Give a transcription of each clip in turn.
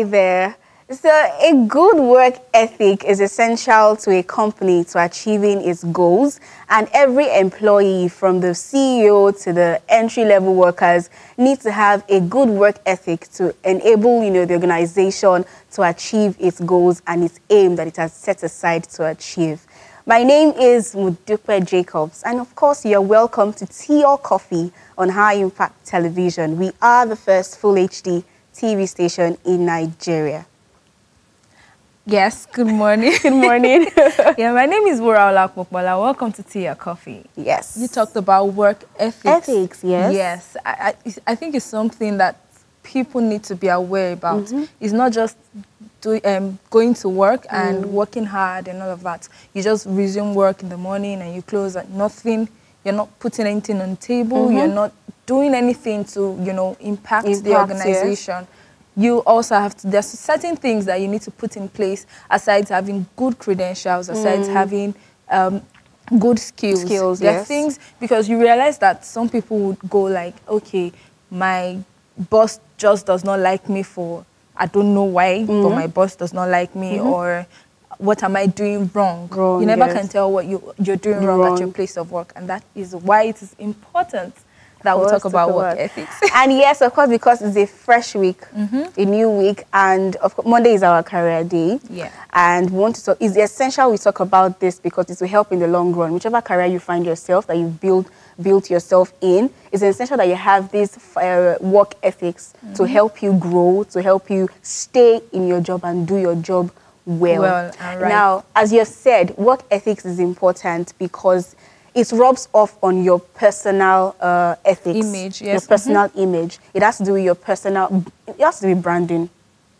Hi there. So, a good work ethic is essential to a company to achieving its goals, and every employee, from the CEO to the entry-level workers, need to have a good work ethic to enable, you know, the organization to achieve its goals and its aim that it has set aside to achieve. My name is Modupe Jacobs, and of course, you're welcome to Tea or Coffee on High Impact Television. We are the first full HD TV station in Nigeria. Yes, good morning. Good morning. yeah, my name is Wura Olakmokbala. Welcome to Tea or Coffee. yes. You talked about work ethics. Ethics, yes. Yes, I, I, I think it's something that people need to be aware about. Mm-hmm. It's not just do, um, going to work Mm. and working hard and all of that. You just resume work in the morning and you close at nothing. You're not putting anything on the table. You're not doing anything to, you know, impact, the Mm-hmm. Yes. organization. You also have to, there's certain things that you need to put in place aside having good credentials, aside having um, good skills. Mm. Skills, there are things because you realize that some people would go like, okay, my boss just does not like me for I don't know why, Mm-hmm. but my boss does not like me or what am I doing wrong? Wrong, you never yes. can tell what you you're doing wrong, at your place of work, and that is why it is important that we talk about talk work ethics. and yes, of course, because it's a fresh week, Mm-hmm. a new week, and of course, Monday is our career day. Yeah. And we want to talk, it's essential we talk about this because it will help in the long run. Whichever career you find yourself that you've built built yourself in, it's essential that you have these uh, work ethics to Mm-hmm. help you grow, to help you stay in your job and do your job well. Well right. Now, as you said, work ethics is important because it rubs off on your personal uh, ethics, Image, your yes. personal image. It has to do with your personal. It has to do with branding,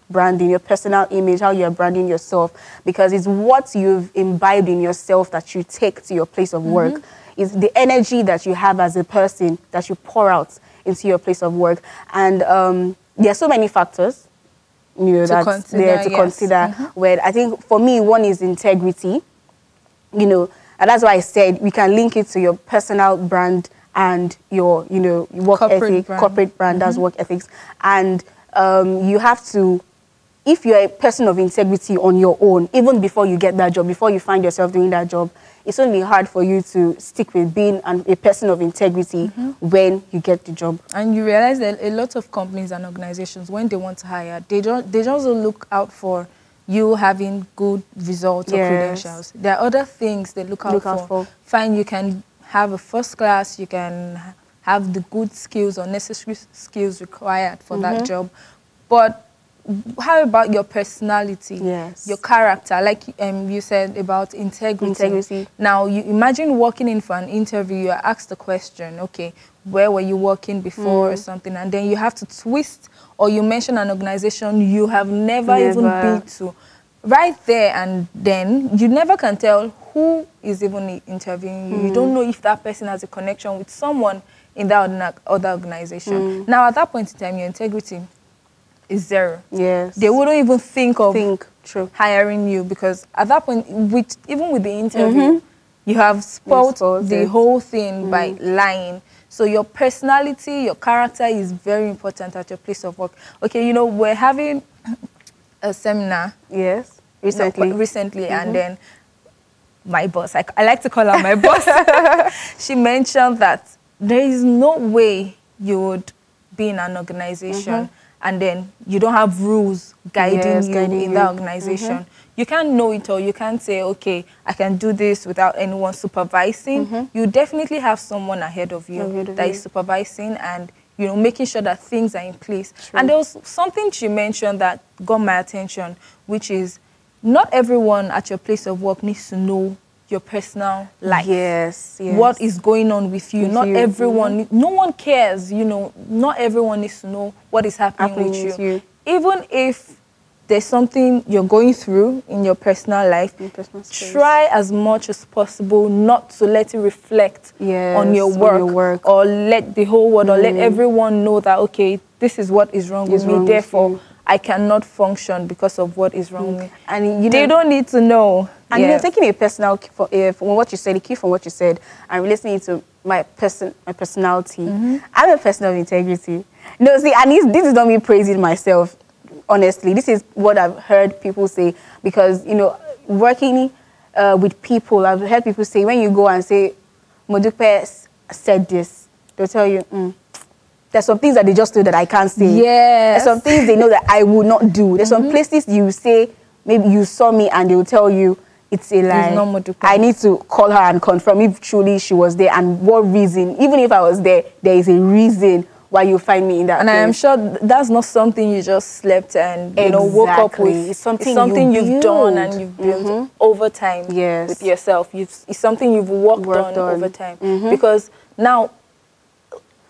branding, your personal image, how you're branding yourself, because it's what you've imbibed in yourself that you take to your place of work. Mm-hmm. It's the energy that you have as a person that you pour out into your place of work, and um, there are so many factors you know, To that's consider, there to yes. consider. Where I think for me, one is integrity. You know, and that's why I said we can link it to your personal brand and your, you know, work Corporate ethic, brand. corporate brand. That's work ethics, and um, you have to. If you're a person of integrity on your own, even before you get that job, before you find yourself doing that job, it's only hard for you to stick with being an, a person of integrity when you get the job. And you realize that a lot of companies and organizations, when they want to hire, they don't they just don't look out for you having good results or credentials. There are other things they look out, Look for. out for. Fine, you can have a first class, you can have the good skills or necessary skills required for Mm-hmm. that job, but how about your personality? Yes. Your character, like um, you said about integrity. Integrity. Now, you imagine walking in for an interview, you are asked the question, okay, where were you working before mm. or something, and then you have to twist or you mention an organization you have never, even been to. Right there and then, you never can tell who is even interviewing you. You mm. don't know if that person has a connection with someone in that other- other organization. Mm. Now, at that point in time, your integrity is zero. Yes. They wouldn't even think of think true. hiring you because at that point, with, even with the interview, mm-hmm. you have spoiled the it. whole thing mm. by lying. So your personality, your character is very important at your place of work. Okay, you know we're having a seminar Yes. no, Recently. quite recently, and mm-hmm. then my boss, I, I like to call her my boss, she mentioned that there is no way you would be in an organization mm-hmm. And then you don't have rules guiding Yes, you guiding in that organization. Mm-hmm. You can't know it all. You can't say, okay, I can do this without anyone supervising. Mm-hmm. You definitely have someone ahead of you Ahead of that you. is supervising and you know making sure that things are in place. And there was something she mentioned that got my attention, which is not everyone at your place of work needs to know your personal life. Yes, yes. What is going on with you? With not you, everyone. Mm-hmm. No one cares. You know, not everyone needs to know what is happening, Happening with, with you. you. Even if there's something you're going through in your personal life, In personal try as much as possible not to let it reflect Yes, on your on work, your work. or let the whole world or let mm. everyone know that okay, this is what is wrong Is with me. wrong Therefore, you. I cannot function because of what is wrong with me. And you they know, don't need to know. and you Yes. know, taking a personal key for, uh, from what you said, a key from what you said, and relating it to my person, my personality. Mm-hmm. I'm a person of integrity. No, see, and this, this is not me praising myself. honestly. This is what I've heard people say because, you know, working uh, with people, I've heard people say, when you go and say, Modupe said this, they'll tell you, mm, there's some things that they just know that I can't say. Yeah. There's some things they know that I would not do. There's some mm-hmm. places you say, maybe you saw me and they'll tell you, it's a lie. I need to call her and confirm if truly she was there and what reason. Even if I was there, there is a reason why you find me in that And I am sure that's not something you just slept and you know woke up Exactly. with. It's something you you've done and you've built mm-hmm. over time Yes. with yourself. You've, it's something you've worked, Worked on, on. over time. Mm-hmm. Because now,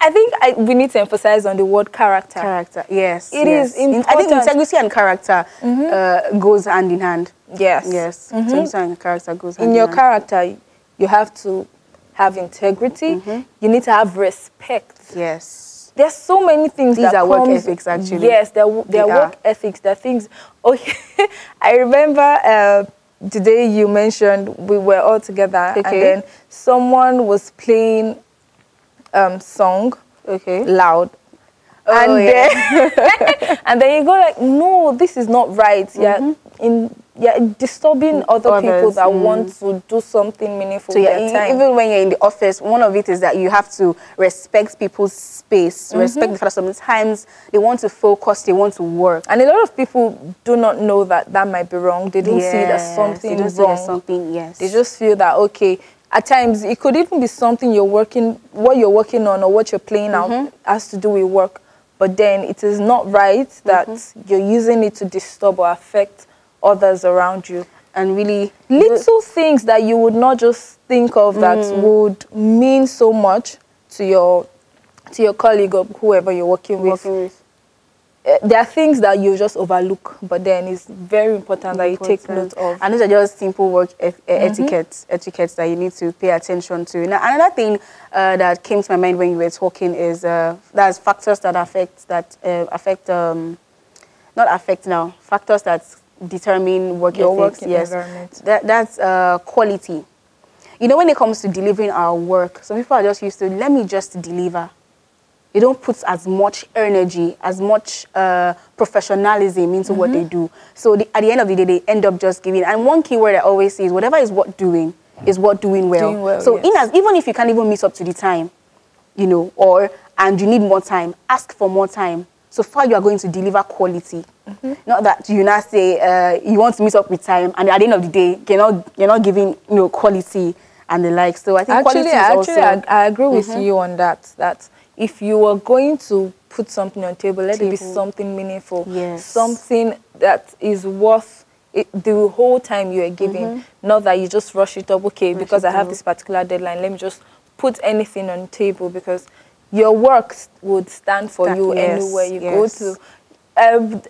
I think I, we need to emphasize on the word character. Character, yes. It yes. is In- I think important. integrity and character uh, goes hand in hand. Yes. Yes, integrity and character goes hand In in your hand. character, you have to have integrity. You need to have respect. Yes. There's so many things These that are work ethics, actually. Yes, they're, they're They work ethics. They're things. Okay, I remember uh, the day you mentioned we were all together, and then someone was playing um, song Okay. loud. Oh, and yeah. then and then you go like, no, this is not right. Yeah, in yeah, disturbing other people Mm-hmm. That mm. want to do something meaningful So yeah, time. even when you're in the office, one of it is that you have to respect people's space, respect the fact that sometimes they want to focus, they want to work. and a lot of people do not know that that might be wrong. They don't see it as Yes, something they don't see it wrong. something, yes. They just feel that okay. At times, it could even be something you're working, what you're working on, or what you're playing Mm-hmm. out has to do with work. But then it is not right that Mm-hmm. you're using it to disturb or affect others around you. and really Little things that you would not just think of that Mm. would mean so much to your to your colleague or whoever you're working with. working with. Uh, there are things that you just overlook, but then it's very important that you take note of. And these are just simple work eth- uh, etiquette, etiquettes that you need to pay attention to. Now, another thing uh, that came to my mind when you were talking is uh, that's factors that affect that uh, affect um, not affect now factors that determine work Your ethics. working yes, that that's uh, quality. You know, when it comes to delivering our work, some people are just used to let me just deliver. They don't put as much energy, as much uh, professionalism into what Mm-hmm. they do. So the, at the end of the day, they end up just giving. And one key word I always say is whatever is what doing is what doing well. Doing well, so in as, even if you can't even meet up to the time, you know, or and you need more time, ask for more time. So far, you are going to deliver quality. Mm-hmm. Not that you now say uh, you want to meet up with time, and at the end of the day, you're not you're not giving you know quality and the like. So I think actually, quality is actually, also Mm-hmm. I, I agree with you on that. That if you are going to put something on table, let it be something meaningful, Yes. something that is worth it, the whole time you are giving. Not that you just rush it up. Okay, because I have up. this particular deadline, let me just put anything on table because your work would stand for Sta- you yes, anywhere you yes. go to. Um,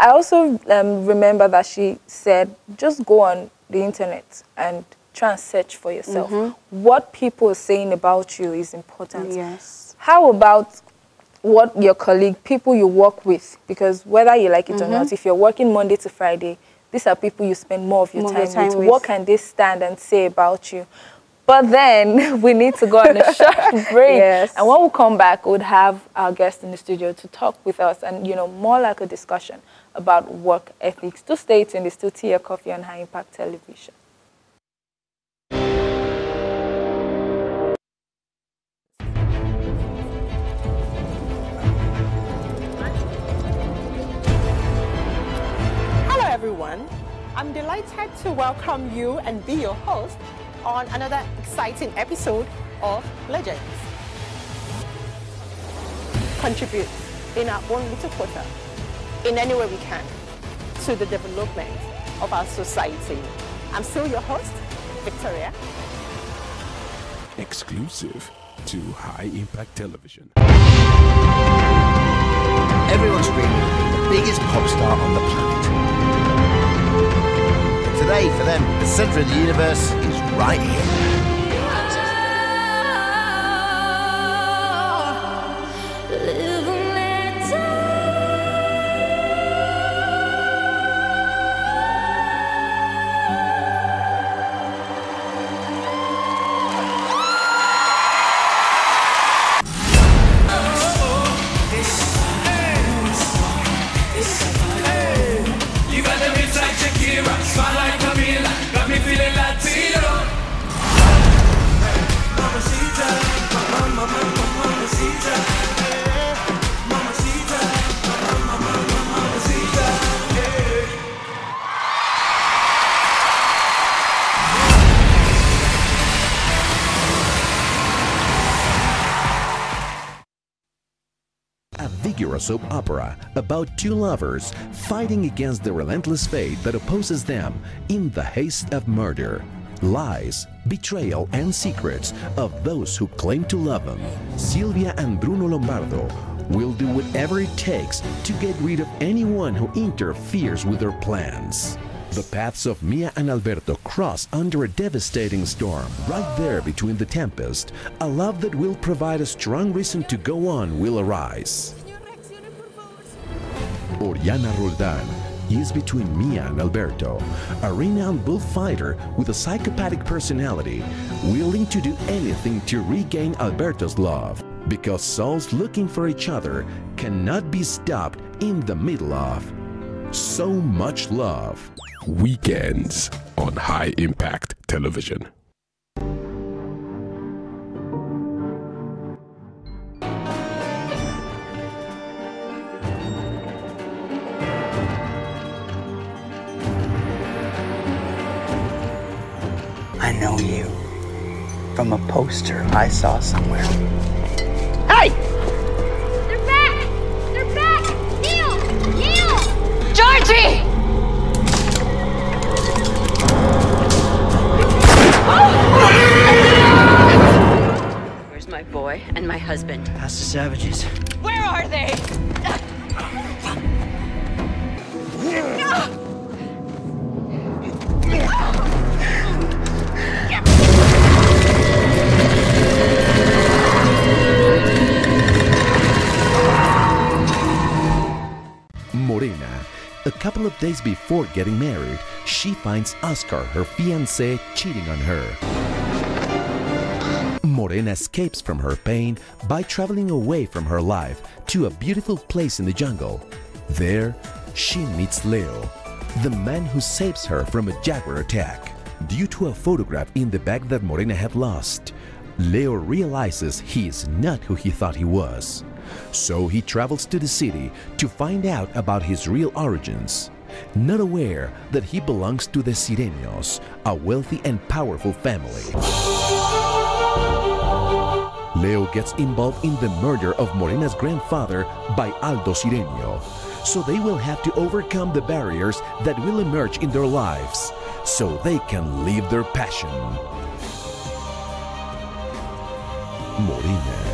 I also um, remember that she said, just go on the internet and try and search for yourself. Mm-hmm. What people are saying about you is important. yes. How about what your colleague, people you work with? Because whether you like it Mm-hmm. or not, if you're working Monday to Friday, these are people you spend more of your, More time, your time with. with. What can they stand and say about you? But then we need to go on a short break. Yes. And when we come back, we'd have our guest in the studio to talk with us and, you know, more like a discussion about work ethics. To stay tuned, it's still Tia Coffee on High Impact Television. Everyone. I'm delighted to welcome you and be your host on another exciting episode of Legends. Contribute in our own little quarter, in any way we can, to the development of our society. I'm still your host, Victoria. exclusive to High Impact Television. Everyone's dreaming of being the biggest pop star on the planet today for them. The centre of the universe is right here. Shakira, Shana. Soap opera about two lovers fighting against the relentless fate that opposes them in the haste of murder, lies, betrayal, and secrets of those who claim to love them. Silvia and Bruno Lombardo will do whatever it takes to get rid of anyone who interferes with their plans. The paths of Mia and Alberto cross under a devastating storm. Right there between the tempest, a love that will provide a strong reason to go on will arise. Oriana Roldan is between Mia and Alberto, a renowned bullfighter with a psychopathic personality, willing to do anything to regain Alberto's love. Because souls looking for each other cannot be stopped in the middle of so much love. Weekends on High Impact Television. Know you from a poster I saw somewhere. Hey! They're back! They're back! Neil! Neil! Georgie! Where's my boy and my husband? Past the savages. Couple of days before getting married, she finds Oscar, her fiancé, cheating on her. Morena escapes from her pain by traveling away from her life to a beautiful place in the jungle. There, she meets Leo, the man who saves her from a jaguar attack. Due to a photograph in the bag that Morena had lost, Leo realizes he is not who he thought he was. So he travels to the city to find out about his real origins, not aware that he belongs to the Sireños, a wealthy and powerful family. Leo gets involved in the murder of Morena's grandfather by Aldo Sireño, so they will have to overcome the barriers that will emerge in their lives so they can live their passion. Morena.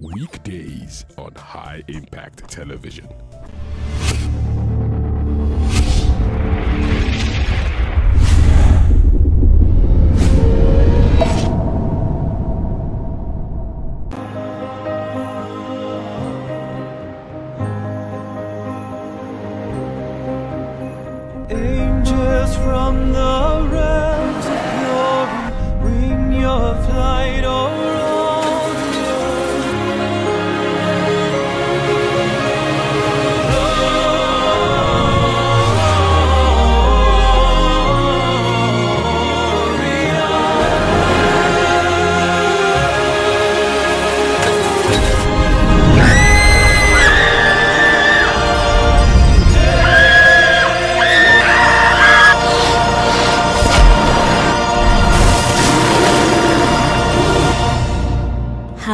Weekdays on High Impact Television. Angels from the realms of glory, wing your flight around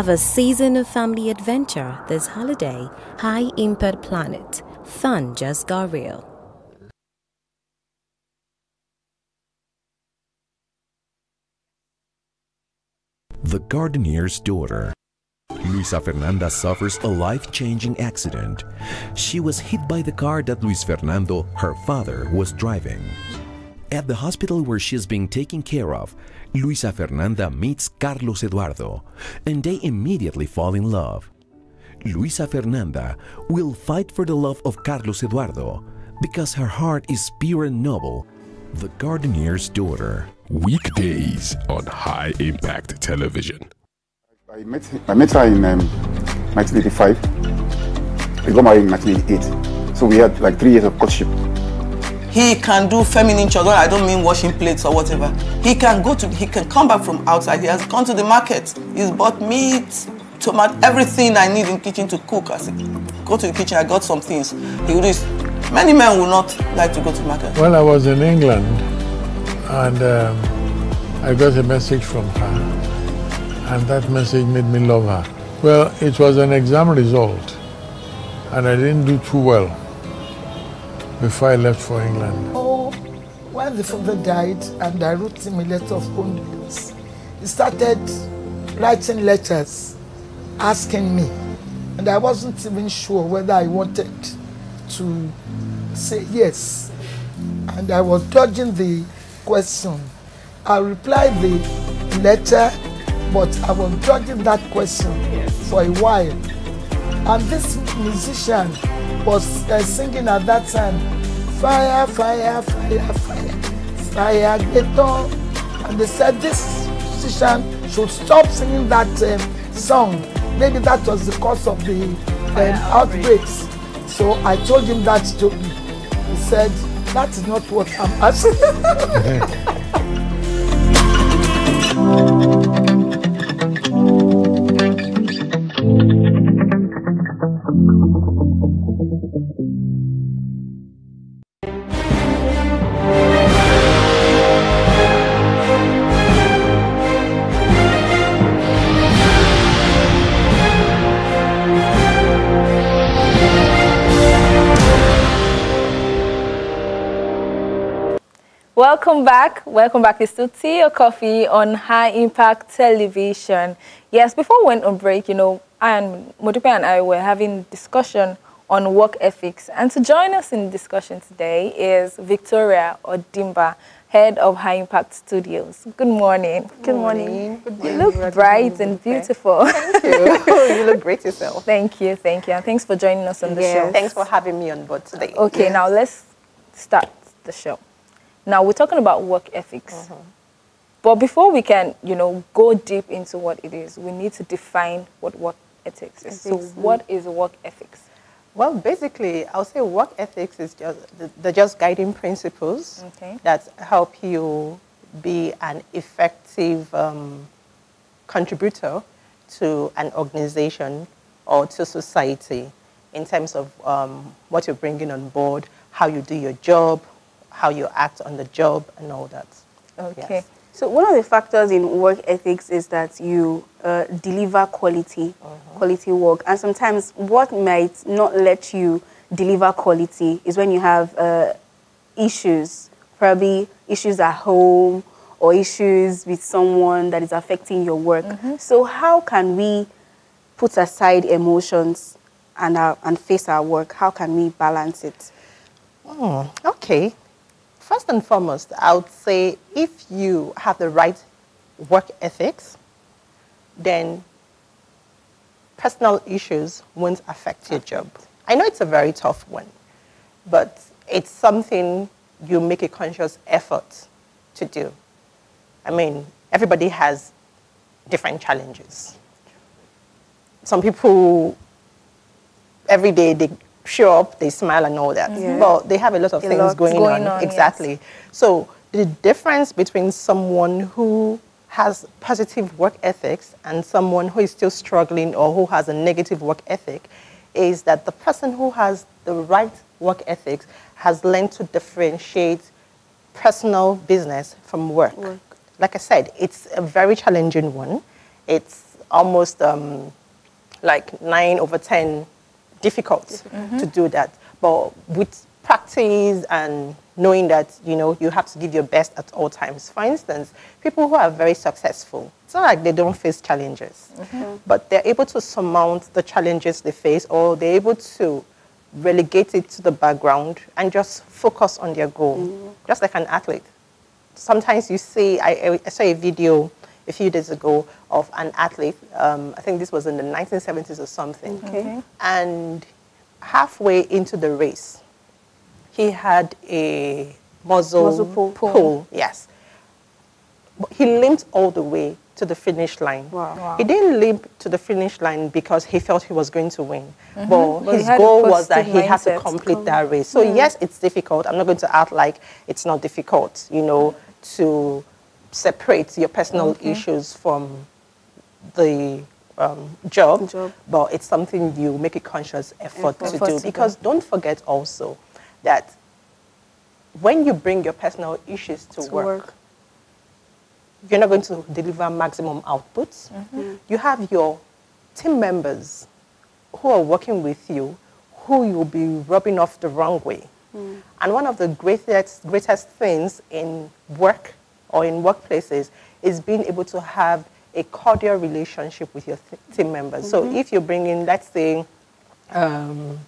Have a season of family adventure this holiday. High Impact Planet. Fun just got real. The Gardener's Daughter. Luisa Fernanda suffers a life changing accident. She was hit by the car that Luis Fernando, her father, was driving. At the hospital where she is being taken care of, Luisa Fernanda meets Carlos Eduardo, and they immediately fall in love. Luisa Fernanda will fight for the love of Carlos Eduardo because her heart is pure and noble. The Gardener's Daughter. Weekdays on High Impact Television. I met, I met her in um, 1985. We got married in 1988. So we had like three years of courtship. He can do feminine chores. I don't mean washing plates or whatever. He can go to, he can come back from outside. He has gone to the market. He's bought meat, tomato, everything I need in kitchen to cook. I said, go to the kitchen. I got some things. He would do. Many men will not like to go to market. Well, I was in England and um, I got a message from her, and that message made me love her. Well, it was an exam result and I didn't do too well before I left for England. Oh, when the father died and I wrote him a letter of condolence, he started writing letters asking me. And I wasn't even sure whether I wanted to say yes. And I was dodging the question. I replied the letter, but I was dodging that question for a while. And this musician was uh, singing at that time, fire, fire, fire, fire, fire, get on. And they said this musician should stop singing that um, song. Maybe that was the cause of the um, outbreaks. So I told him that story. He said, that is not what I'm asking. Welcome back. Welcome back. It's still Tea or Coffee on High Impact Television. Yes, before we went on break, you know, I and Modupe and I were having discussion on work ethics. And to join us in discussion today is Victoria Odimba, head of High Impact Studios. Good morning. Good morning. Good morning. You morning. look bright and beautiful. Thank you. you look great yourself. Thank you, thank you. And thanks for joining us on the show. Thanks for having me on board today. Okay, now let's start the show. Now we're talking about work ethics. Mm-hmm. But before we can, you know, go deep into what it is, we need to define what work ethics is. So Ethics, mm. what is work ethics? Well, basically, I'll say work ethics is just the, the just guiding principles Okay. that help you be an effective um, contributor to an organization or to society in terms of um, what you're bringing on board, how you do your job, how you act on the job, and all that. Okay. So one of the factors in work ethics is that you uh, deliver quality, quality work, and sometimes what might not let you deliver quality is when you have uh, issues, probably issues at home or issues with someone that is affecting your work. So how can we put aside emotions and our, and face our work? How can we balance it? Hmm, okay. First and foremost, I would say if you have the right work ethics, then personal issues won't affect your job. I know it's a very tough one, but it's something you make a conscious effort to do. I mean, everybody has different challenges. Some people, every day they show up, they smile and all that, Yeah. but they have a lot of A things lot going, going on. on, yes. Exactly. So the difference between someone who has positive work ethics and someone who is still struggling or who has a negative work ethic is that the person who has the right work ethics has learned to differentiate personal business from work. Like I said, it's a very challenging one. It's almost um, like nine over 10 difficult mm-hmm. to do that. But with practice and knowing that, you know, you have to give your best at all times. For instance, people who are very successful, it's not like they don't face challenges, mm-hmm. but they're able to surmount the challenges they face or they're able to relegate it to the background and just focus on their goal, mm-hmm. just like an athlete. Sometimes you see, I, I saw a video a few days ago of an athlete, um, I think this was in the 1970s or something, Okay. and halfway into the race, he had a muscle, Muscle pull. pull. Yes. But he limped all the way to the finish line. Wow. He didn't limp to the finish line because he felt he was going to win. Mhm. But, But his goal was that he had to complete that race. So yes, it's difficult. I'm not going to act like it's not difficult, you know, to separate your personal Okay. issues from the um, job, but it's something you make a conscious effort, Effort to to do. do. Because don't forget also that when you bring your personal issues to, To work, work. you're not going to deliver maximum outputs. Mm-hmm. Mm-hmm. You have your team members who are working with you who you'll be rubbing off the wrong way. Mm. And one of the greatest, greatest things in work or in workplaces is being able to have a cordial relationship with your th- team members. So Mhm. if you bring in, let's say, um,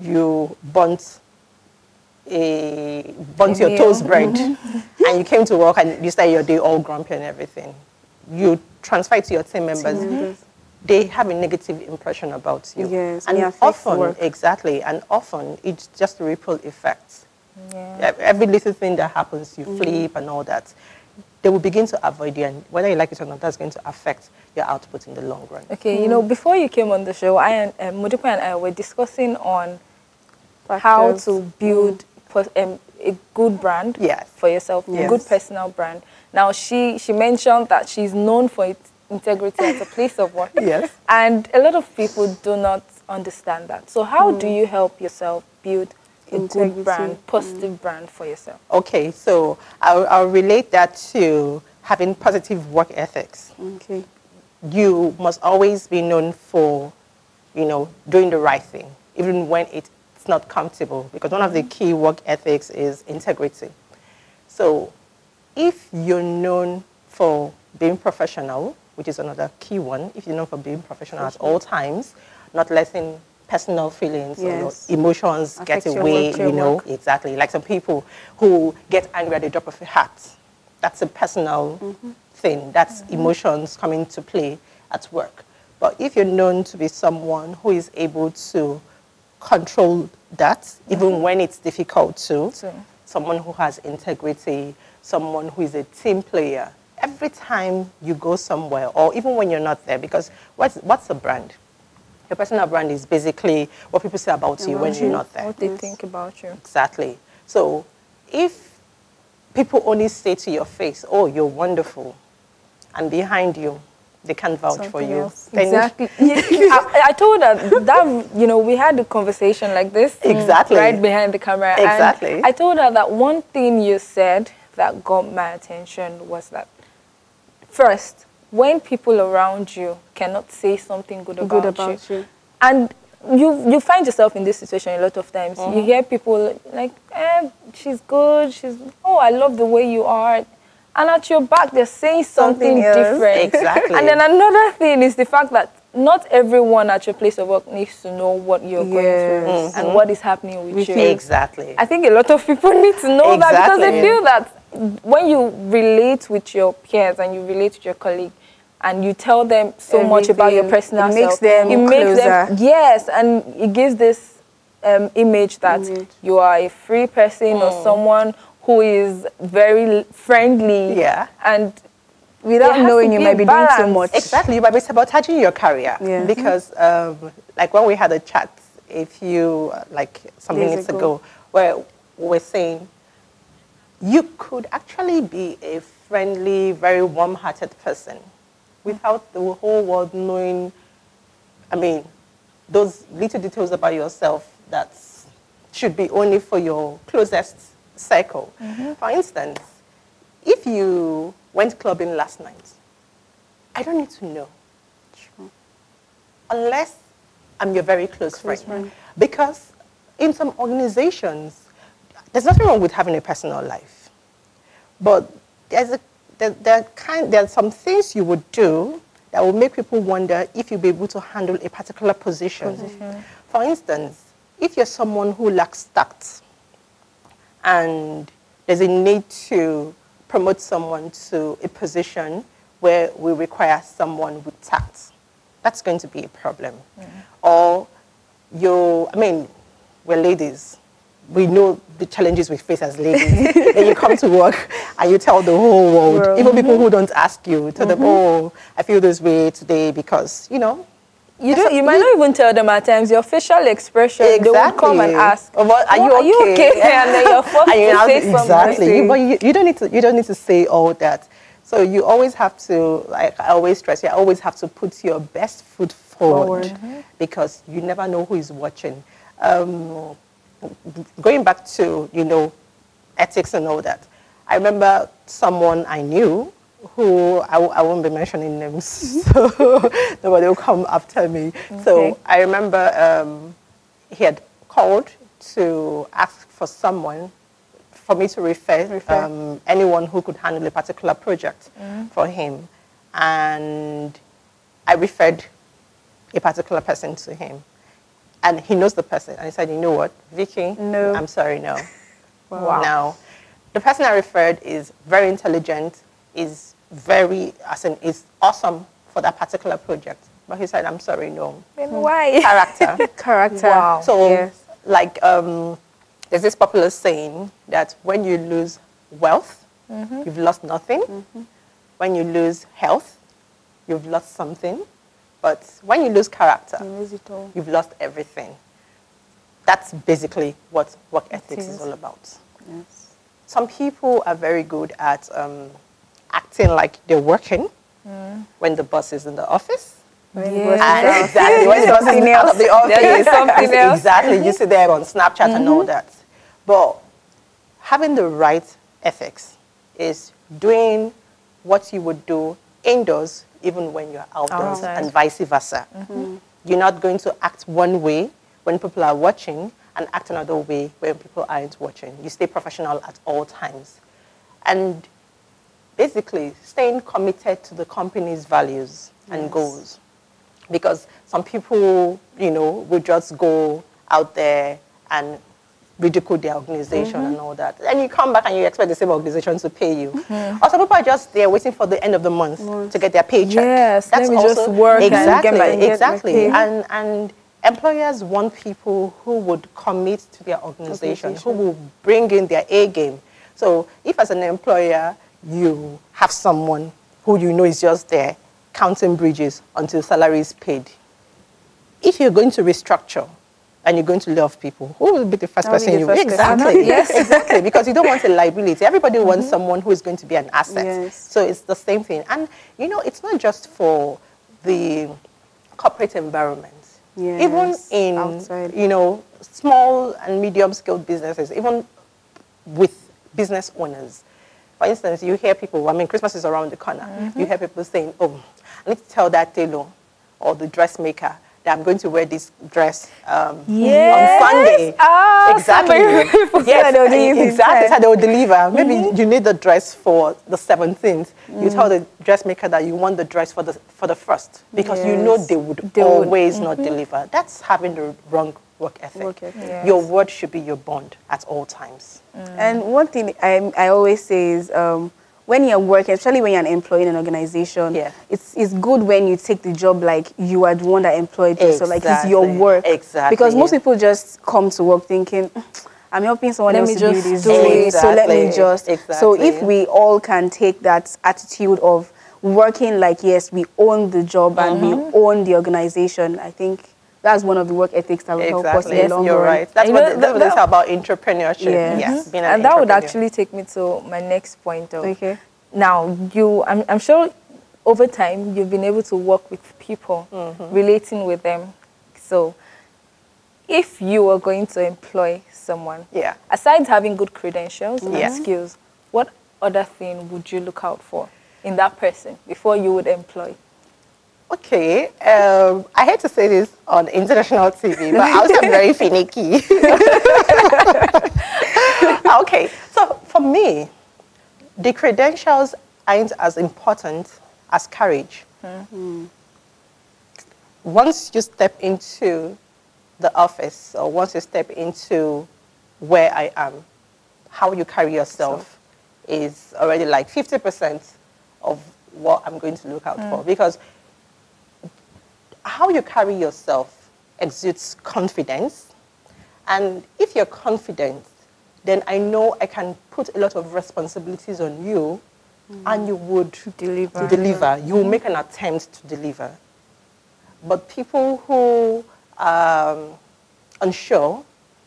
you burnt a burnt your meal. toast bread and you came to work and you started your day all grumpy and everything. You transfer it to your team members. members. They have a negative impression about you. Yes, and and often, work. exactly, and often it's just a ripple effect. Yeah. Every little thing that happens, you Mhm. flip and all that. They will begin to avoid you, and whether you like it or not, that's going to affect your output in the long run. Okay, you know, before you came on the show, I and um, Modupe and I were discussing on how to build pers- um, a good brand Yes. for yourself, a good personal brand. Now, she she mentioned that she's known for its integrity as a place of work. Yes. And a lot of people do not understand that. So, how do you help yourself build Integrity. good brand, positive brand for yourself? Okay, so I'll, I'll relate that to having positive work ethics. Okay. You must always be known for, you know, doing the right thing, even when it's not comfortable, because one of the mm-hmm. key work ethics is integrity. So if you're known for being professional, which is another key one, if you're known for being professional at all times, not letting personal feelings Yes. or emotions Affect get away, work, you know, work. exactly. Like some people who get angry at the drop of a hat. That's a personal mm-hmm. thing. That's mm-hmm. emotions coming to play at work. But if you're known to be someone who is able to control that, mm-hmm. even when it's difficult to, someone who has integrity, someone who is a team player, every time you go somewhere, or even when you're not there, because what's, what's a brand? Your personal brand is basically what people say about you when you're mm-hmm. not there. What they think about you. Exactly. So if people only say to your face, oh, you're wonderful, and behind you, they can't vouch for you. else. Exactly. I, I told her that you know we had a conversation like this mm, Exactly. right behind the camera. and Exactly. I told her that one thing you said that got my attention was that first, when people around you cannot say something good about, Good about you. and you you find yourself in this situation a lot of times. You Mhm. hear people like, eh, she's good, she's oh, I love the way you are. And at your back, they're saying something, Something different. Exactly. And then another thing is the fact that not everyone at your place of work needs to know what you're going through and Mhm. what is happening with, With you. you. Exactly. I think a lot of people need to know that because they feel that when you relate with your peers and you relate with your colleague and you tell them so much about your Everything, personal it makes self, them it makes them closer. yes, and it gives this um, image that you are a free person or Mm. someone who is very friendly. Yeah. And Without knowing you might a be doing too much. Exactly, you might be sabotaging your career. Yeah. Because, um, like when we had a chat a few, uh, like some Days minutes ago. ago, where we we're saying you could actually be a friendly, very warm-hearted person without the whole world knowing. I mean, those little details about yourself that should be only for your closest circle. Mm-hmm. For instance, if you went clubbing last night, I don't need to know. Unless I'm your very close, friend. friend. Because in some organizations, there's nothing wrong with having a personal life. But there's a, there, there, kind, there are some things you would do that will make people wonder if you'll be able to handle a particular position. For instance, if you're someone who lacks tact and there's a need to promote someone to a position where we require someone with tact, that's going to be a problem. Mm. Or you, I mean, we're ladies. We know the challenges we face as ladies. then you come to work and you tell the whole world, World. even people who don't ask you, tell them, oh, I feel this way today because, you know, You don't. You might not even tell them at times your facial expression. exactly. They will come and ask, Oh, but are, "Oh, you, okay? and then you're forced And you to have- say something. exactly. You, but you, you don't need to. You don't need to say all that. So you always have to, like I always stress, you always have to put your best foot forward, Forward. because you never know who is watching. Um, going back to you know ethics and all that, I remember someone I knew who I, I won't be mentioning names, so nobody will come after me. So I remember um, he had called to ask for someone for me to refer, Refer. Um, anyone who could handle a particular project Mm. for him. And I referred a particular person to him. And he knows the person. And he said, you know what, Vicky? No. I'm sorry, no. Wow. Now, the person I referred is very intelligent, is very, as in, is awesome for that particular project. But he said, I'm sorry, no. Then why? Character. Character. Wow. So, Yes. like, um, there's this popular saying that when you lose wealth, Mhm. you've lost nothing. When you lose health, you've lost something. But when you lose character, You lose it all. you've lost everything. That's basically what work ethics is is. all about. Yes. Some people are very good at um, acting like they're working when the boss is in the office. When Yeah. it was And out. exactly when the boss is Something else. the office. Something else. Exactly. You sit there on Snapchat and all that. But having the right ethics is doing what you would do indoors even when you're outdoors Outside. and vice versa. Mm-hmm. You're not going to act one way when people are watching and act another way when people aren't watching. You stay professional at all times. And basically, staying committed to the company's values and goals. Because some people, you know, will just go out there and ridicule their organization and mm-hmm. all that. And you come back and you expect the same organization to pay you. Mm-hmm. Or some people are just there waiting for the end of the month to get their paycheck. Yes, let me just work and get exactly, my exactly. And and employers want people who would commit to their organization, who will bring in their A game. So if as an employer you have someone who you know is just there counting bridges until salary is paid, if you're going to restructure and you're going to love people, who will be the first I'll person the you first person. exactly Yes. exactly because you don't want a liability. Everybody mm-hmm. wants someone who is going to be an asset. Yes. So it's the same thing, and you know it's not just for the corporate environment. Yes. Even in outside. you know small and medium scale businesses, even with business owners. For instance, you hear people, I mean, Christmas is around the corner. Mm-hmm. You hear people saying, oh, I need to tell that tailor or the dressmaker that I'm going to wear this dress um, Yes. on Sunday. Ah, exactly. somebody people say yes, they'll exactly. So they will deliver. Maybe you need the dress for the 17th. You tell the dressmaker that you want the dress for the for the first because you know they would They would. always not deliver. That's having the wrong work ethic. Work ethic. Yes. Your word should be your bond at all times. And one thing I, I always say is um, when you're working, especially when you're an employee in an organization, Yeah. it's, it's good when you take the job like you are the one that employed you. So like it's your work. Exactly, Because most people just come to work thinking, I'm helping someone Let else me to just do this, do it." so let me Exactly, just. So if we all can take that attitude of working like, yes, we own the job and we Mm-hmm. own the organization, I think that's one of the work ethics that will help us Exactly. in the long You're run. right. That's And what, you the, know, that's what that- it's about entrepreneurship. Yeah. Yes. Being an and that would actually take me to my next point of Okay. now you I'm, I'm sure over time you've been able to work with people Mm-hmm. relating with them so if you were going to employ someone Yeah. aside having good credentials Yeah. and skills what other thing would you look out for in that person before you would employ Okay, um, I hate to say this on international TV, but I was very finicky. okay, so for me, the credentials aren't as important as courage. Once you step into the office or once you step into where I am, how you carry yourself is already like 50% of what I'm going to look out for. Because how you carry yourself exudes confidence. And if you're confident, then I know I can put a lot of responsibilities on you and you would Deliver. deliver. You will make an attempt to deliver. But people who are um, unsure,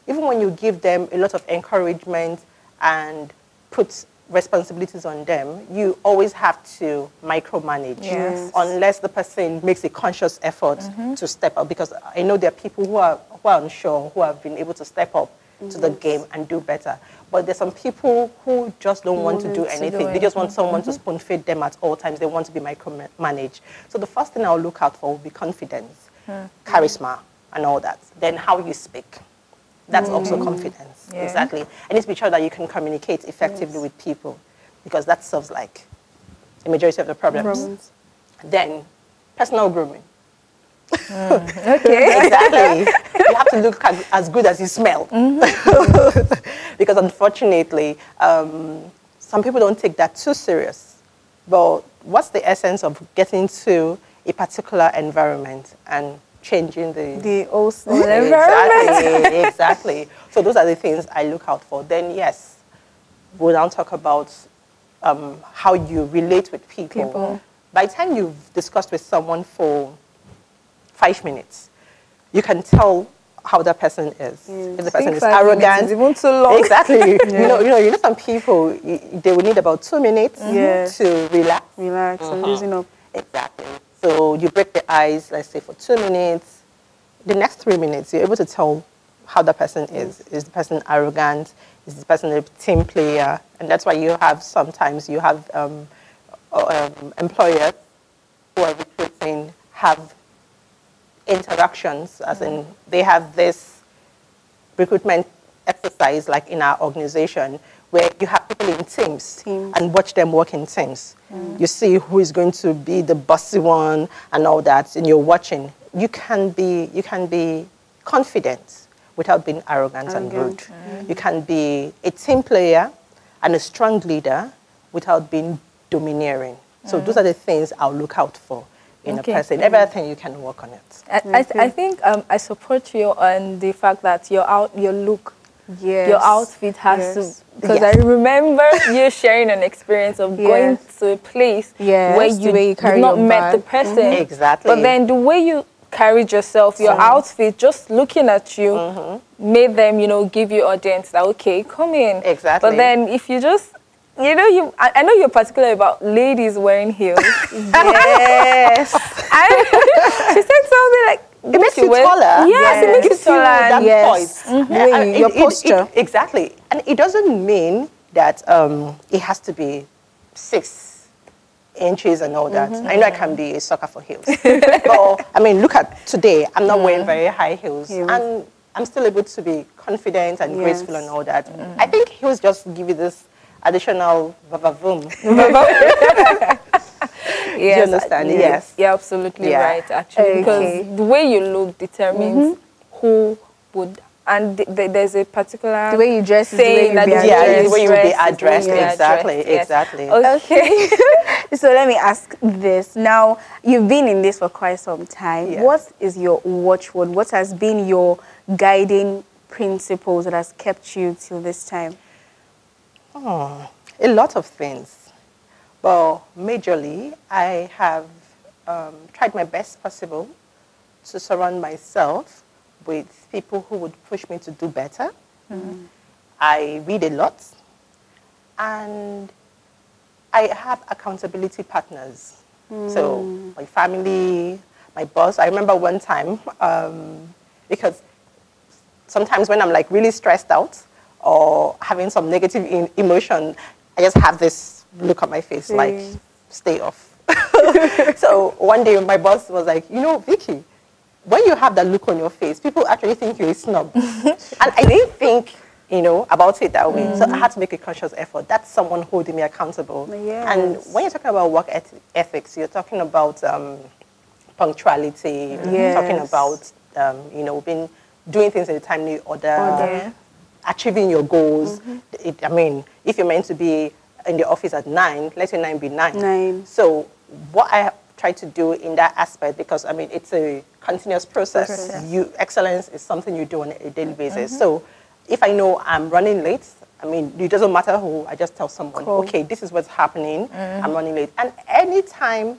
even when you give them a lot of encouragement and put responsibilities on them, you always have to micromanage Yes. unless the person makes a conscious effort mm-hmm. to step up. Because I know there are people who are, who are unsure who have been able to step up to the game and do better. But there's some people who just don't want to do want to do anything. They just want someone to mm-hmm. spoon feed them at all times. They want to be micromanaged. So the first thing I'll look out for will be confidence, charisma, and all that. Then how you speak. That's also Mm. confidence. Yeah. Exactly. And it's be sure that you can communicate effectively with people because that solves like the majority of the problems. Problems. Then personal grooming. Okay. exactly. you have to look as, as good as you smell. because unfortunately, um, some people don't take that too serious. But what's the essence of getting to a particular environment and changing the The old exactly, exactly. So those are the things I look out for. Then yes, we'll now talk about um, how you relate with people. People. By the time you've discussed with someone for five minutes, you can tell how that person is. If the person is arrogant, even too long. Exactly. You know, you know, you know, some people they will need about two minutes Yeah. to relax. Relax and Mhm. loosen up. Exactly. So you break the ice, let's say for two minutes. The next three minutes, you're able to tell how the person is. Is the person arrogant? Is the person a team player? And that's why you have sometimes you have um, uh, um, employers who are recruiting have interactions, as in they have this recruitment exercise like in our organization where you have people in teams, and watch them work in teams. Mm. You see who is going to be the bossy one and all that, and you're watching. You can be you can be confident without being arrogant, and rude. You can be a team player and a strong leader without being domineering. So those mm. are the things I'll look out for in Okay. a person. Mm. Everything you can work on it. I, I, th- I think um, I support you on the fact that your out your look, Yes. your outfit has Yes. to. Because Yes. I remember you sharing an experience of going to a place Yes, where you, way you did carry not met bag. the person. Mhm. Exactly. But then the way you carried yourself, your So- outfit, just looking at you, Mm-hmm. made them, you know, give you audience that okay, come in. Exactly. But then if you just you know, you. I, I know you're particular about ladies wearing heels. yes. And she said something like, It makes she you wear- taller. Yes, it makes you gives you taller. that Yes. poise. Mhm. And Way- your it- it- posture. it- exactly. And it doesn't mean that um, it has to be six inches and all that. Mm-hmm. I know I can be a sucker for heels. but I mean, look at today. I'm not wearing very high heels. Heels. And I'm still able to be confident and Yes. graceful and all that. I think heels just give you this additional vavavoom. Yes, you understand? I- Yes. You're absolutely Yeah. right, actually. Okay. Because the way you look determines mm-hmm. who would. And th- th- there's a particular The way you dress is the way saying you that be the Yeah, the way you be dress the way addressed. Exactly, addressed, yes. exactly. Okay. so let me ask this. Now, you've been in this for quite some time. Yeah. What is your watchword? What has been your guiding principles that has kept you till this time? Oh, a lot of things. But majorly, I have um, tried my best possible to surround myself with people who would push me to do better. I read a lot. And I have accountability partners. So my family, my boss. I remember one time, um, because sometimes when I'm like really stressed out or having some negative in- emotion, I just have this look on my face like, Mm. stay off. so one day my boss was like, you know, Vicky, when you have that look on your face, people actually think you're a snob. and I didn't think, you know, about it that way. So I had to make a conscious effort. That's someone holding me accountable. Yes. And when you're talking about work eth- ethics, you're talking about um, punctuality, you're talking about, um, you know, being, doing things in a timely order, Order. Achieving your goals. Mm-hmm. It, I mean, if you're meant to be in the office at nine, let your nine be nine. Nine. So what I try to do in that aspect, because I mean, it's a continuous process. Process. You excellence is something you do on a daily basis. Mm-hmm. So if I know I'm running late, I mean, it doesn't matter who. I just tell someone, Cool. okay, this is what's happening. I'm mm-hmm. running late, and anytime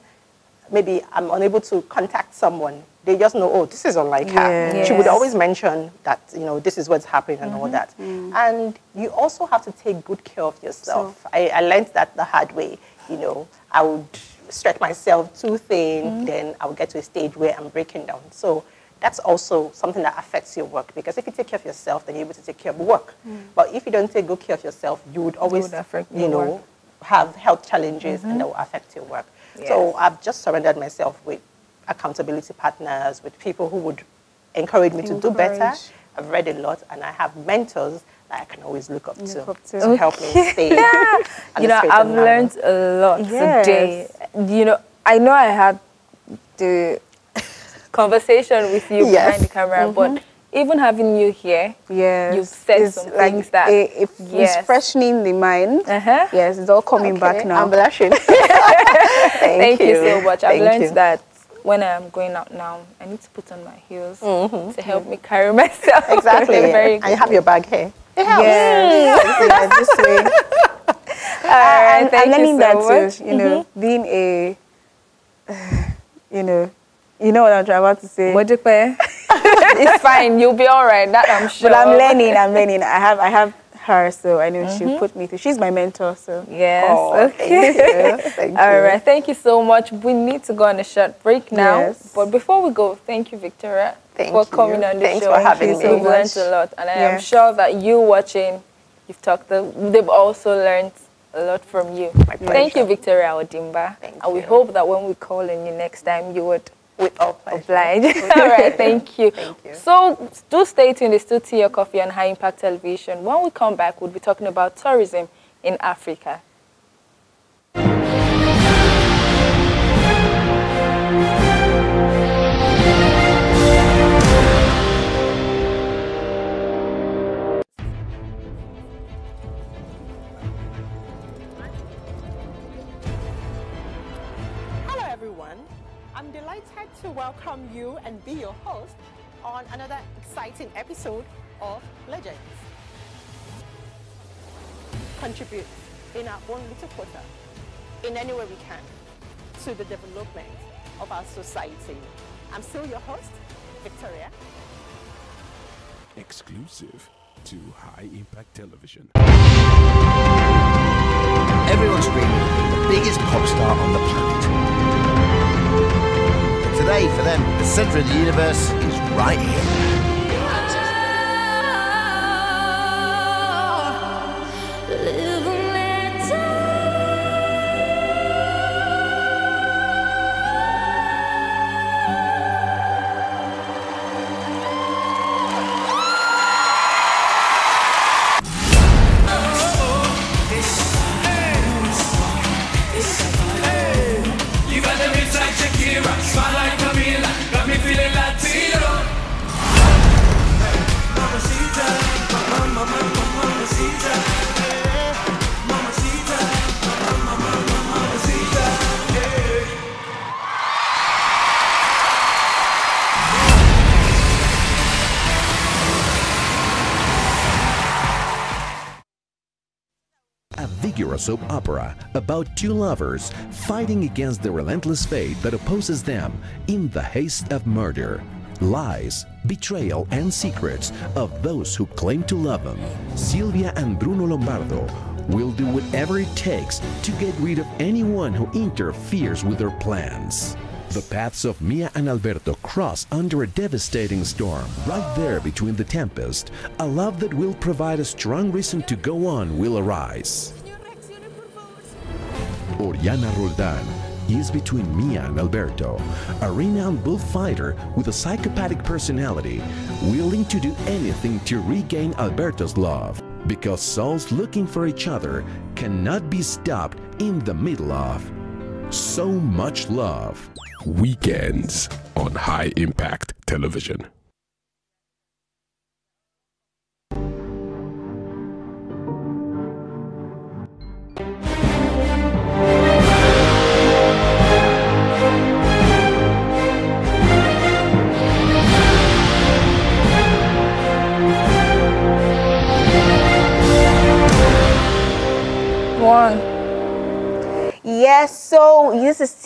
maybe I'm unable to contact someone, they just know, oh, this is unlike her. She would always mention that, you know, this is what's happening and all mm-hmm. that. Mm. And you also have to take good care of yourself. I, I learned that the hard way. You know, I would stretch myself too thin, mm-hmm. then I would get to a stage where I'm breaking down. So that's also something that affects your work because if you take care of yourself, then you're able to take care of work. Mm. But if you don't take good care of yourself, you would always, would affect you know, work. have health challenges and mm-hmm. that will affect your work. So I've just surrendered myself with accountability partners, with people who would encourage me to do better. I've read a lot, and I have mentors that I can always look up to up to. to help me stay. on you know, I've learned a lot Yes. today. You know, I know I had the conversation with you Yes. behind the camera, but even having you here, Yes. you've said It's some like things that it, it- yes. it's freshening the mind. Uh-huh. Yes, it's all coming back now. I'm blushing. Thank, you. so much. I've Thank learned you. that when I'm going out now, I need to put on my heels mm-hmm. to help me carry myself. Exactly. Very and you have your bag here. It helps. Yes, yes, this way. Uh, all right, I'm, thank I'm you so that much. too. You know, mm-hmm. being a, you know, you know what I'm trying to say. It's fine. You'll be all right. That I'm sure. But I'm learning. I'm learning. I have, I have her, so I know she'll mm-hmm. put me through. She's my mentor, so Yes. Oh, okay. thank All right. Thank you so much. We need to go on a short break now. Yes. But before we go, thank you, Victoria, Thank for you. coming on the Thanks show. for having me. learned a lot, and I am sure that you watching, you've talked. The, they've also learned a lot from you. Thank you. Victoria Odimba. Thank and we you. hope that when we call on you next time, you would With all pleasure. oblige. All right, thank you. Thank you. So do stay tuned. It's still Tea or Coffee on High Impact Television. When we come back, we'll be talking about tourism in Africa. Welcome you and be your host on another exciting episode of Legends. Contribute in our own little quota, in any way we can, to the development of our society. I'm still your host, Victoria. Exclusive to High Impact Television. Everyone's dreaming of being the biggest pop star on the planet. Today, for them, the center of the universe is right here. Soap opera about two lovers fighting against the relentless fate that opposes them in the haste of murder, lies, betrayal, and secrets of those who claim to love them. Silvia and Bruno Lombardo will do whatever it takes to get rid of anyone who interferes with their plans. The paths of Mia and Alberto cross under a devastating storm. Right there between the tempest, a love that will provide a strong reason to go on will arise. Oriana Roldan is between Mia and Alberto, a renowned bullfighter with a psychopathic personality, willing to do anything to regain Alberto's love. Because souls looking for each other cannot be stopped in the middle of so much love. Weekends on High Impact Television.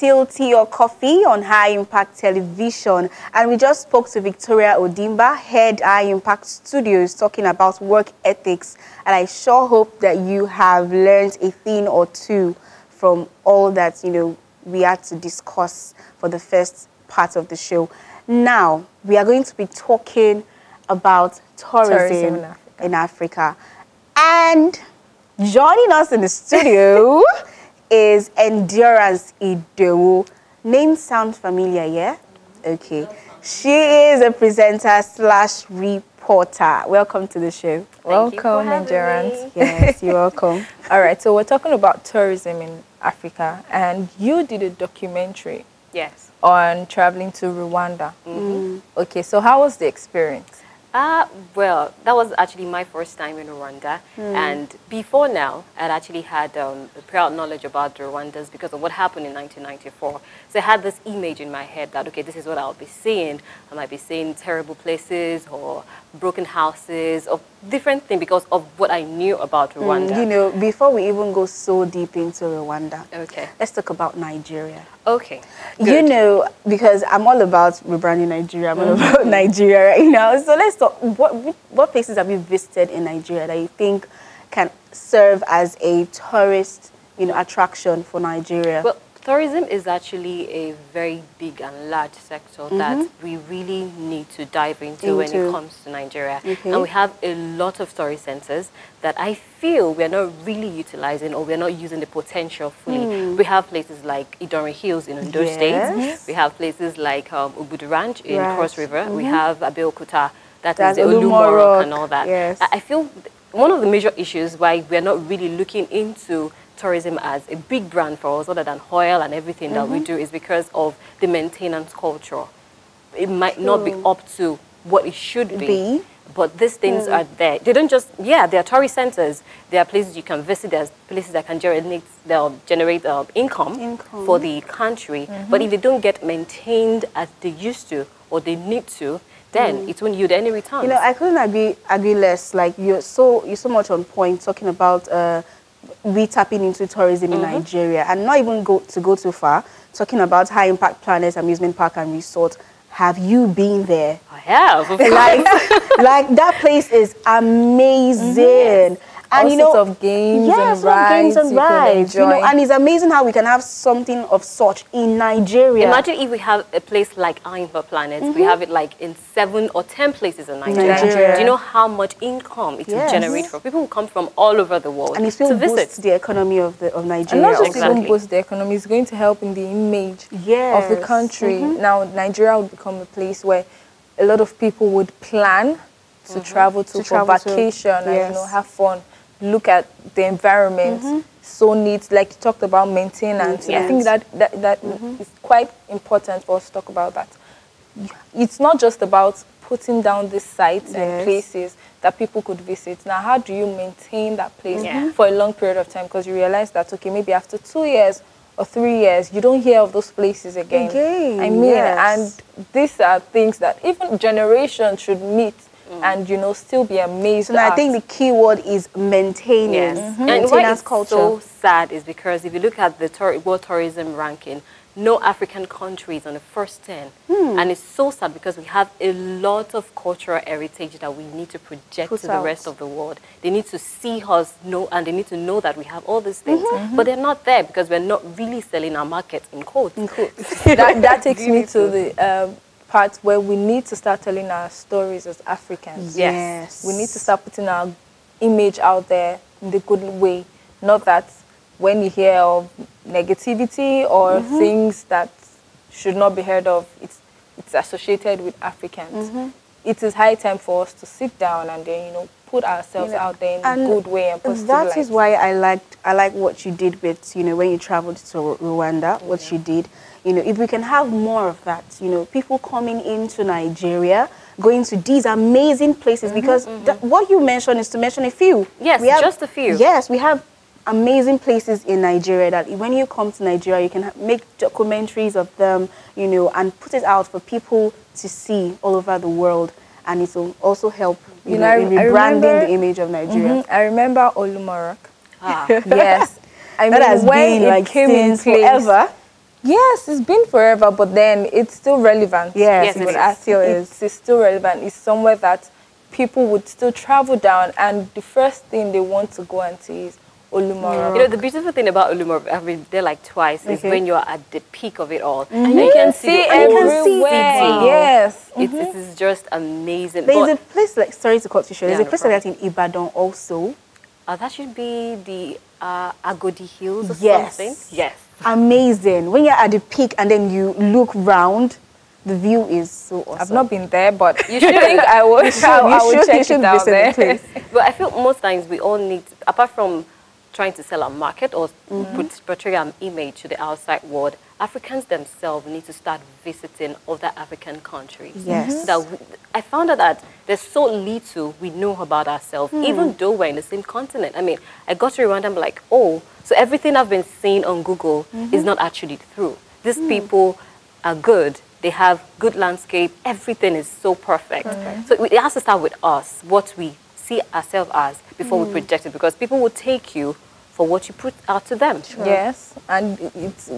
Still Tea or Coffee on High Impact Television. And we just spoke to Victoria Odimba, head High Impact Studios, talking about work ethics. And I sure hope that you have learned a thing or two from all that, you know, we had to discuss for the first part of the show. Now, we are going to be talking about tourism, Tourism in Africa. in Africa. And joining us in the studio is Endurance Idowu. Name sounds familiar, yeah? Okay. She is a presenter slash reporter. Welcome to the show. Thank Welcome, Nigerians. Yes, you're welcome. All right, so we're talking about tourism in Africa, and you did a documentary Yes. on traveling to Rwanda. Mm-hmm. Okay, so how was the experience? Uh, well, that was actually my first time in Rwanda. Mm. And before now, I'd actually had um, a proud knowledge about the Rwandans because of what happened in 1994. So I had this image in my head that, okay, this is what I'll be seeing. I might be seeing terrible places or broken houses or different things because of what I knew about Rwanda. Mm, you know, before we even go so deep into Rwanda, Okay. let's talk about Nigeria. Okay. You know, because I'm all about rebranding Nigeria. I'm all Mhm. about Nigeria right now. So let's talk. What what places have you visited in Nigeria that you think can serve as a tourist, you know, attraction for Nigeria? Well, tourism is actually a very big and large sector that Mhm. we really need to dive into, when it comes to Nigeria. Okay. And we have a lot of tourist centers that I feel we're not really utilizing or we're not using the potential fully. Hmm. We have places like Idanre Hills in Ondo Yes. State. We have places like um, Obudu Ranch in Right. Cross River. We Mhm. have Abeokuta, that That's is the Olumo Rock, and all that. yes. I I feel one of the major issues why we're not really looking into tourism as a big brand for us, other than oil and everything that we Mhm. do, is because of the maintenance culture. It might not be up to what it should be. Be. But these things Mm. are there. They don't just, yeah, there are tourist centers. There are places you can visit. There's places that can generate, they'll generate uh, income, Income. for the country. But if they don't get maintained as they used to or they need to, then Mm. it won't yield any returns. You know, I couldn't agree agree less. Like you're so you're so much on point talking about uh, we tapping into tourism in Mhm. Nigeria, and not even go to go too far. Talking about high impact planets, amusement park, and resort. Have you been there? I have. like, like that place is amazing. And All you know, sorts of games yes, and all games rides and you could rides. You know, and it's amazing how we can have something of such in Nigeria. Imagine if we have a place like Hi-Impact Planet, we Mhm. have it like in seven or ten places in Nigeria. Nigeria. Do you know how much income it will generate for people who come from all over the world and it still to visit? the economy of the of Nigeria. And Nigeria. not just also. even boost the economy, it's going to help in the image of the Yes. country. Mhm. Now, Nigeria would become a place where a lot of people would plan to travel to, To for travel to, vacation and you know have fun, look at the environment. Mhm. So neat, like you talked about maintenance. And I think that that, that is quite important for us to talk about that. It's not just about putting down these sites Yes. and places that people could visit. Now, how do you maintain that place Yeah. for a long period of time? Because you realize that, okay, maybe after two years or three years, you don't hear of those places again. Again, I mean, yes. and these are things that even generations should meet and, you know, still be amazed So now I think the key word is maintaining. Yes. Mm-hmm. And why Maintenance it's culture. so sad is because if you look at the tour- World Tourism Ranking, no African country is on the first 10. Hmm. And it's so sad because we have a lot of cultural heritage that we need to project Put to the rest of the world. They need to see us know and they need to know that we have all these things. Mm-hmm. But they're not there because we're not really selling our market in quotes. that, that takes me to the um, part where we need to start telling our stories as Africans. Yes. We need to start putting our image out there in the good way. Not that when you hear of negativity or Mhm. things that should not be heard of, it's, it's associated with Africans. Mhm. It is high time for us to sit down and then, you know, put ourselves You know, out there in a good way and positive That light. is why I liked I like what you did with you know when you traveled to Rwanda. What you did, you know, if we can have more of that, you know, people coming into Nigeria, going to these amazing places because that- what you mentioned is to mention a few. Yes, We have- just a few. Yes, we have amazing places in Nigeria that when you come to Nigeria, you can ha- make documentaries of them, you know, and put it out for people to see all over the world, and it will also help you, know, I- in rebranding remember- the image of Nigeria. Mhm, I remember Olumo Rock. Ah. yes. I That mean, has when been, it like, came in place, forever. Yes, it's been forever, but then it's still relevant. Yes, Yes, it what is. I feel It is it's still relevant. It's somewhere that people would still travel down, and the first thing they want to go and see is Olumo Rock. You know, the beautiful thing about Ulumor, I've been there like twice, is when you're at the peak of it all. Mhm. You can see, See the whole everywhere. city. Yes. It's, it is just amazing. There's But- a place like sorry to cut you short. There's Yeah, a no place like that in Ibadan also. Uh, that should be the uh, Agodi Hills or Yes. something. Yes. Amazing. When you're at the peak and then you look round, the view is so awesome. I've not been there, but You you should. think I would. You should, I, you I would should, check you it out visit the there. place. But I feel most times we all need, apart from trying to sell our market or Mm-hmm. put, portray our image to the outside world, Africans themselves need to start visiting other African countries. Yes. So that we, I found out that there's so little we know about ourselves, Hmm. even though we're in the same continent. I mean, I got to Rwanda, I'm like, oh, so everything I've been seeing on Google Mm-hmm. is not actually true. These Hmm. people are good. They have good landscape. Everything is so perfect. Perfect. So it has to start with us, what we see ourselves as before Mm. we project it, because people will take you for what you put out to them. Yes, and it's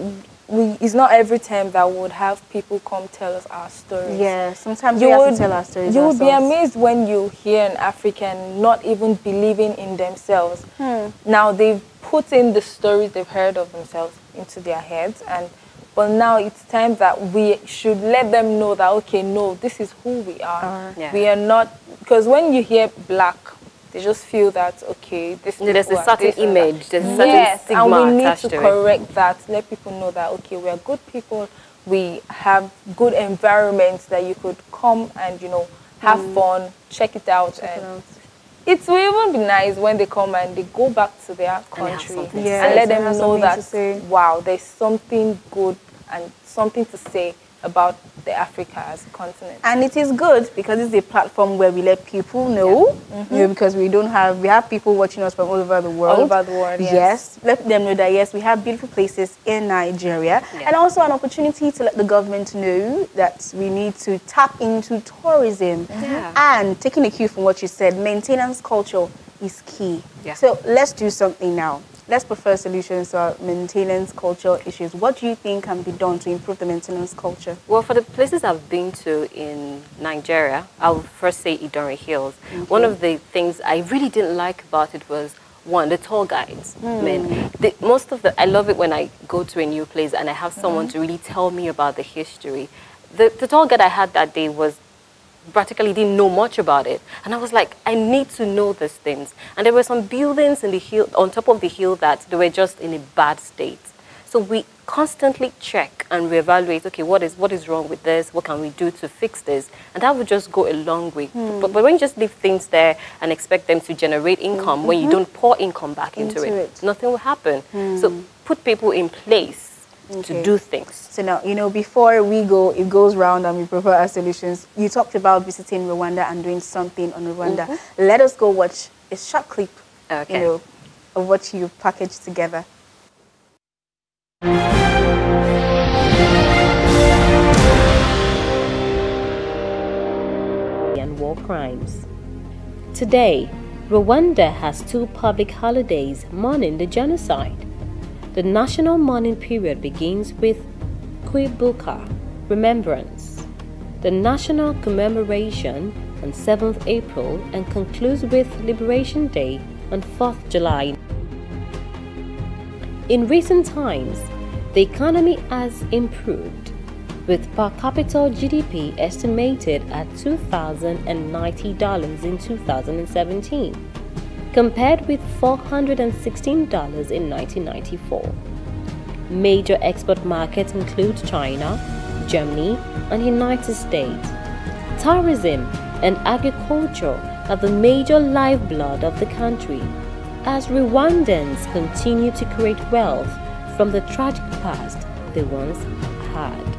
we. It's not every time that we would have people come tell us our stories. Yeah, sometimes we have to tell our stories You would be amazed when you hear an African not even believing in themselves. Hmm. Now they've put in the stories they've heard of themselves into their heads, and but now it's time that we should let them know that okay, no, this is who we are. Yeah. We are not because when you hear black. They just feel that okay, this Yeah, there's a certain this image, there's a certain yes, stigma and we need to to correct that. Let people know that okay, we are good people. We have good environments that you could come and you know have Mm. fun, check it out, and it will even be nice when they come and they go back to their And they have country and, to say. let them know that say. wow, there's something good and something to say about the Africa as a continent. And it is good because it's a platform where we let people know, you know, because we don't have, we have people watching us from all over the world. All over the world, yes. let them know that yes, we have beautiful places in Nigeria. And also an opportunity to let the government know that we need to tap into tourism. Yeah. And taking a cue from what you said, maintenance culture is key. Yeah. So let's do something now. Let's prefer solutions to our maintenance culture issues. What do you think can be done to improve the maintenance culture? Well, for the places I've been to in Nigeria, I'll first say Idanre Hills. One of the things I really didn't like about it was one, the tour guides. Hmm. Man, the, most of the I love it when I go to a new place and I have someone mm-hmm. to really tell me about the history. The, the tour guide I had that day was practically didn't know much about it. And I was like, I need to know these things. And there were some buildings in the hill, on top of the hill that they were just in a bad state. So we constantly check and reevaluate, okay, what is, what is wrong with this? What can we do to fix this? And that would just go a long way. Hmm. But, but when you just leave things there and expect them to generate income, when you Mhm. don't pour income back into, Into it, it. nothing will happen. Hmm. So put people in place Okay. to do things. So now, you know, before we go, it goes round and we propose our solutions. You talked about visiting Rwanda and doing something on Rwanda. Mm-hmm. Let us go watch a short clip, Okay. you know, of what you packaged together. and war crimes. Today, Rwanda has two public holidays mourning the genocide. The national mourning period begins with Kwibuka, Remembrance, the national commemoration on 7th April and concludes with Liberation Day on 4th July. In recent times, the economy has improved, with per capita GDP estimated at $2,090 in 2017, compared with $416 in 1994. Major export markets include China, Germany, and the United States. Tourism and agriculture are the major lifeblood of the country, as Rwandans continue to create wealth from the tragic past they once had.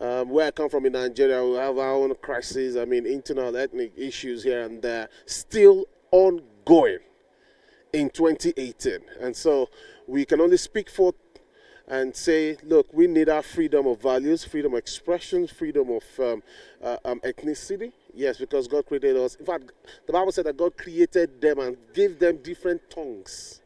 Um, where I come from in Nigeria, we have our own crises. I mean, internal ethnic issues here and there, still ongoing in 2018. And so we can only speak for and say, look, we need our freedom of values, freedom of expression, freedom of um, uh, um, ethnicity. Yes, because God created us. In fact, the Bible said that God created them and gave them different tongues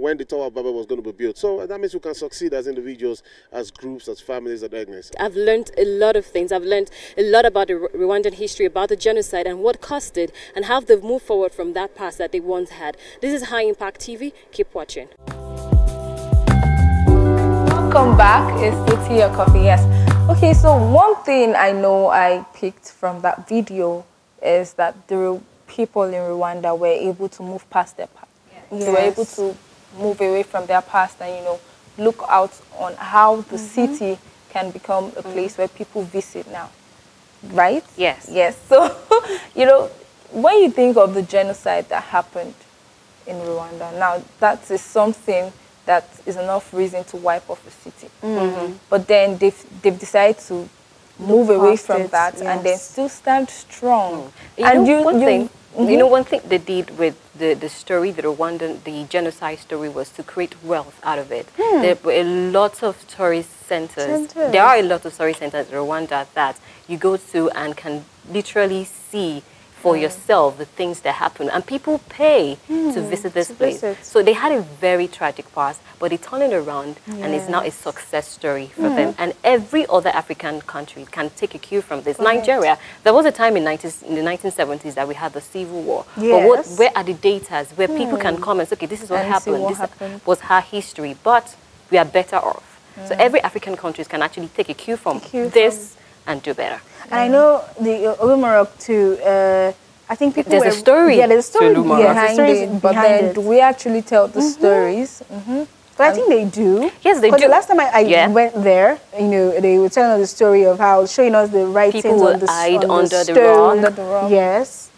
when the Tower of Babel was going to be built. So that means we can succeed as individuals, as groups, as families, as ethnics. I've learned a lot of things. I've learned a lot about the Rwandan history, about the genocide and what caused it, and how they've moved forward from that past that they once had. This is High Impact TV. Keep watching. Welcome back. It's still tea or coffee, yes. Okay, so one thing I know I picked from that video is that the people in Rwanda were able to move past their past. They were able to move away from their past and, you know, look out on how the mm-hmm. city can become a mm. place where people visit now. Right? Yes. Yes. So, you know, when you think of the genocide that happened in Rwanda, now that is something that is enough reason to wipe off a city. Mhm. But then they've, they've decided to move away from it, that and then still stand strong. Mm. You and you, one you, thing, Mhm. you know, one thing they did with the, the story, the Rwandan, the genocide story, was to create wealth out of it. Hmm. There were a lot of tourist centers. Centers. There are a lot of tourist centers in Rwanda that you go to and can literally see for Hmm. yourself the things that happen. And people pay to Hmm, visit this to place. visit. So they had a very tragic past, but they turned it around and it's now a success story for Hmm. them. And every other African country can take a cue from this. Correct. Nigeria, there was a time in, 90, in the 1970s that we had the civil war. But what, Yes. where are the data where people can Hmm. come and say, okay, this is what happened. what this happened. was her history. But we are better off. So Hmm. every African country can actually take a cue from cue this and do better. And I know the uh, Olumo Rock too. Uh, I think people There's a story Yeah, there's a story Olumo Rock. yeah, behind stories it, but behind then it. do we actually tell the Mhm. stories? Mm-hmm. But I think they do. Yes, they 'Cause do. The last time I, I Yeah. went there, you know, they were telling us the story of how showing us the writings People will on the, s- hide on under the stone. rock. Under the rock. Yes.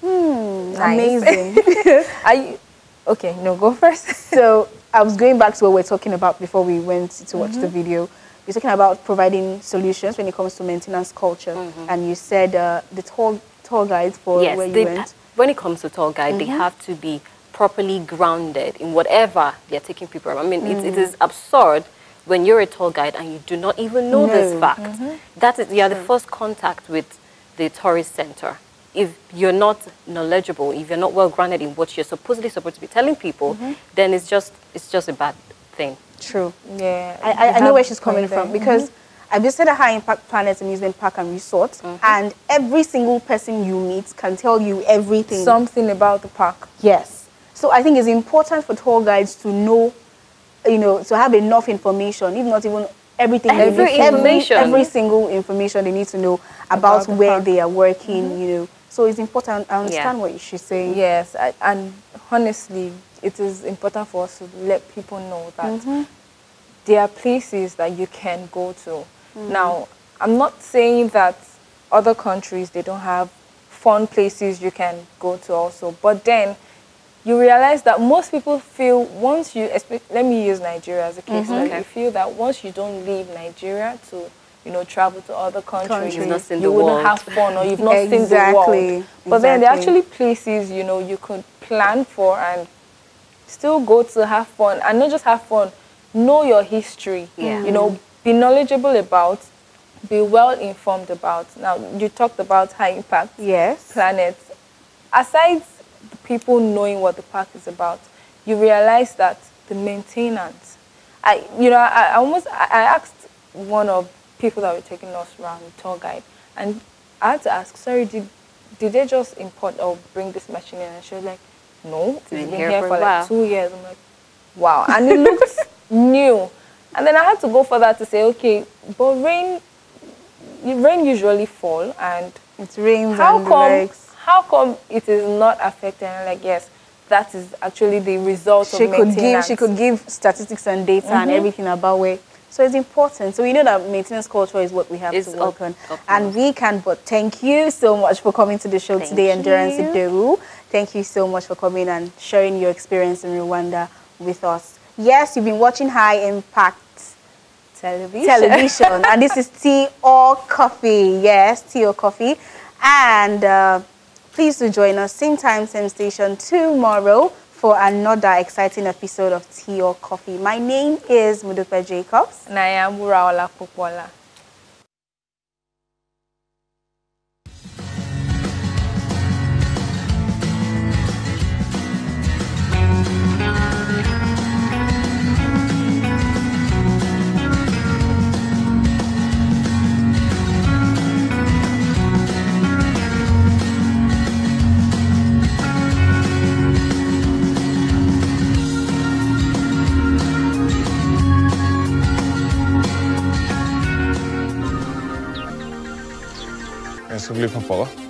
Hmm, Nice. Amazing. Are you, okay, no, go first. so I was going back to what we were talking about before we went to watch the Mhm. video. You're talking about providing solutions when it comes to maintenance culture, and you said uh, the tour tour guide for yes, where you they- went. when it comes to tour guide, they Mhm. have to be properly grounded in whatever they're taking people around. I mean, it, it Mm. is absurd when you're a tour guide and you do not even know this No. fact. Mhm. That is, you are the first contact with the tourist center. If you're not knowledgeable, if you're not well grounded in what you're supposedly supposed to be telling people, Mhm. then it's just it's just a bad thing. True. Yeah. I, I, I know where she's coming there. from because Mhm. I visited a high impact planet amusement park and resort, and every single person you meet can tell you everything. something about the park. Yes. So I think it's important for tour guides to know, you know, to have enough information, if not even everything. Every information. Every, single information they need to know about, About where they are working, you know. So it's important. I understand what she's saying. Yes, I, and honestly, it is important for us to let people know that Mhm. there are places that you can go to. Mhm. Now, I'm not saying that other countries they don't have fun places you can go to also, but then you realize that most people feel once you let me use Nigeria as a case Mhm. study, Okay. you feel that once you don't leave Nigeria to you know travel to other countries, Countries. You've not seen you wouldn't world. have fun or you've not seen the world. But then there are actually places you know you could plan for and still go to have fun and not just have fun know your history. Yeah. you know be knowledgeable about be well informed about. Now you talked about high impact yes. planets. Aside the people knowing what the park is about you realize that the maintenance i you know i, I almost I, I asked one of people that were taking us around the tour guide and i had to ask sorry did did they just import or bring this machine in? And she was like no it's been, here, for, a while. like two years. I'm like wow. And it looks new. And then i had to go for that to say okay but rain rain usually fall and it rains how come likes. how come it is not affecting? Like yes that is actually the result she of could give she could give statistics and data and Mhm. everything about where so it's important. So we know that maintenance culture is what we have It's to work up- on. up and we can but thank you so much for coming to the show Thank today endurance you. Thank you so much for coming and sharing your experience in Rwanda with us. Yes you've been watching high impact television. Television and this is tea or coffee. Yes tea or coffee. And uh, please do join us same time same station tomorrow for another exciting episode of tea or coffee. My name is Modupe Jacobs. And I am Wuraola Popola jeg skal blive på boller.